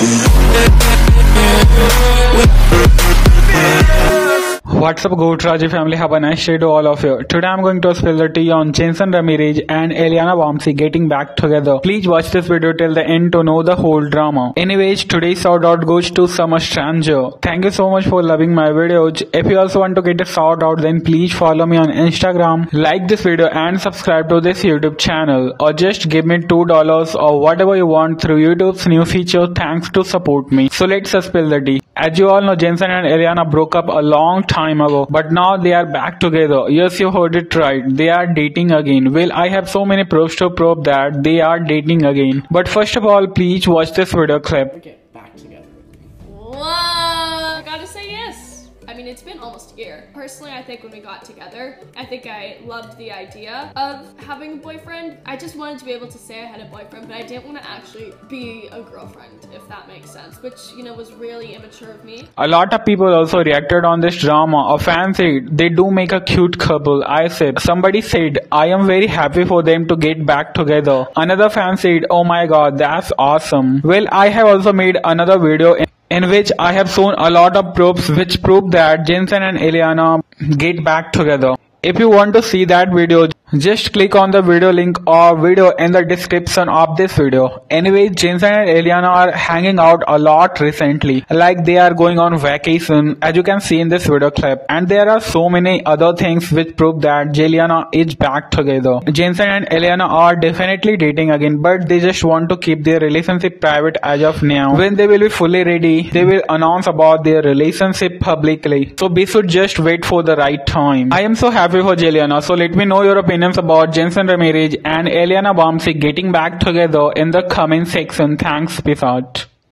We're What's up Goatrazzi family, have a nice day to all of you. Today I'm going to spill the tea on Jentzen Ramirez and Elliana Walmsley getting back together. Please watch this video till the end to know the whole drama. Anyways, today's shout out goes to Summer Stranger. Thank you so much for loving my videos. If you also want to get a shout out then please follow me on Instagram, like this video and subscribe to this YouTube channel or just give me $2 or whatever you want through YouTube's new feature thanks to support me. So let's spill the tea. As you all know, Jentzen and Elliana broke up a long time ago, but now they are back together. Yes, you heard it right. They are dating again. Well, I have so many proofs to prove that they are dating again. But first of all, please watch this video clip. get back together. Whoa! Gotta say yes. I mean, it's been almost a year. Personally, I think when we got together, I think I loved the idea of having a boyfriend. I just wanted to be able to say I had a boyfriend, but I didn't want to actually be a girlfriend, if that makes sense, which, you know, was really immature of me. A lot of people also reacted on this drama. A fan said they do make a cute couple. I said somebody said I am very happy for them to get back together. Another fan said, "Oh my god, that's awesome." Well, I have also made another video in, which I have shown a lot of proofs which prove that Jentzen and Elliana get back together. If you want to see that video, just click on the video link or video in the description of this video. Anyway, Jentzen and Elliana are hanging out a lot recently. Like they are going on vacation as you can see in this video clip. And there are so many other things which prove that Jelliana is back together. Jentzen and Elliana are definitely dating again but they just want to keep their relationship private as of now. When they will be fully ready, they will announce about their relationship publicly. So we should just wait for the right time. I am so happy for Jelliana so let me know your opinion opinions about Jentzen Ramirez and Elliana Walmsley getting back together in the comment section. Thanks, peace out.